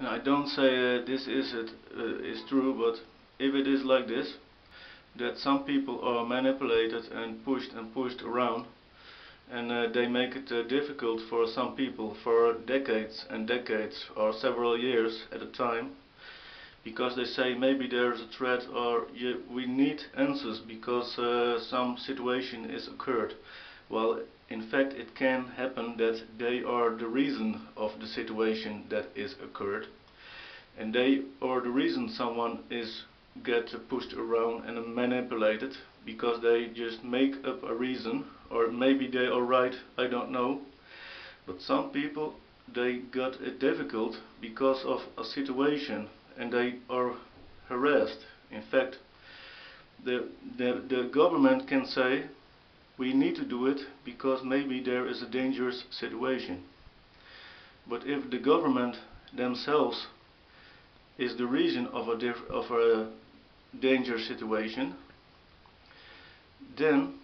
And I don't say uh, this is it uh, is true, but if it is like this, that some people are manipulated and pushed and pushed around, and uh, they make it uh, difficult for some people for decades and decades or several years at a time, because they say maybe there's a threat or we need answers because uh, some situation is occurred. Well, in fact, it can happen that they are the reason of the situation that is occurred, and they are the reason someone is get pushed around and manipulated because they just make up a reason, or maybe they are right, I don't know. But some people they got it difficult because of a situation and they are harassed. In fact, the, the, the government can say we need to do it because maybe there is a dangerous situation. But if the government themselves is the reason of a, of a dangerous situation, then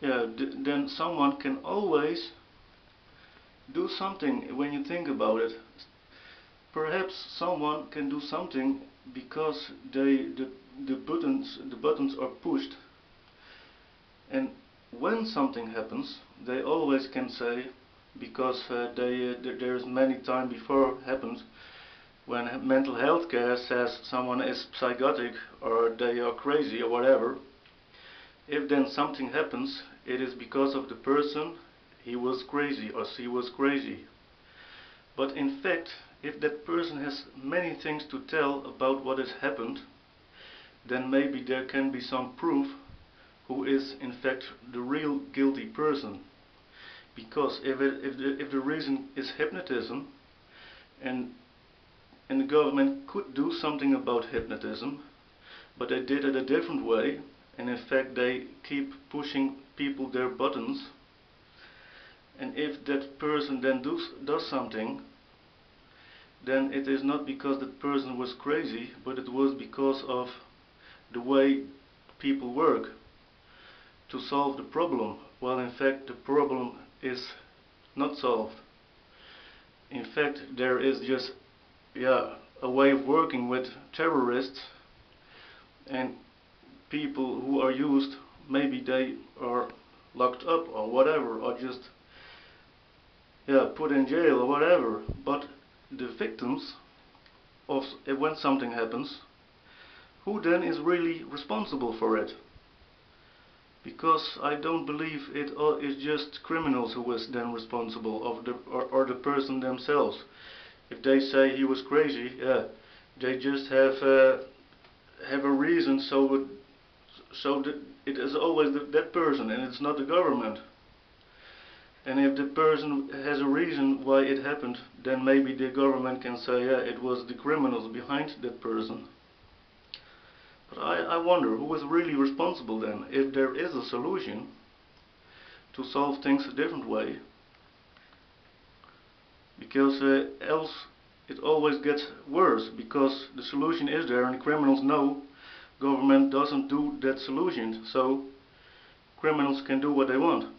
yeah, then someone can always do something when you think about it. Perhaps someone can do something because they the the buttons the buttons are pushed when something happens, they always can say, because uh, they, uh, there's many time before happens, when mental health care says someone is psychotic or they are crazy or whatever, if then something happens, it is because of the person, he was crazy or she was crazy. But in fact, if that person has many things to tell about what has happened, then maybe there can be some proof who is in fact the real guilty person. Because if, it, if, the, if the reason is hypnotism, and, and the government could do something about hypnotism, but they did it a different way, and in fact they keep pushing people their buttons, and if that person then does, does something, then it is not because that person was crazy, but it was because of the way people work to solve the problem, while in fact the problem is not solved. In fact, there is just yeah, a way of working with terrorists and people who are used, maybe they are locked up or whatever, or just yeah, put in jail or whatever. But the victims of when something happens, who then is really responsible for it? Because I don't believe it is just criminals who was then responsible of the or, or, the person themselves. If they say he was crazy, yeah, they just have uh, have a reason so so that it is always the, that person and it's not the government. And if the person has a reason why it happened, then maybe the government can say, yeah, it was the criminals behind that person. But I, I wonder who is really responsible then if there is a solution to solve things a different way. Because uh, else it always gets worse because the solution is there and the criminals know government doesn't do that solution so criminals can do what they want.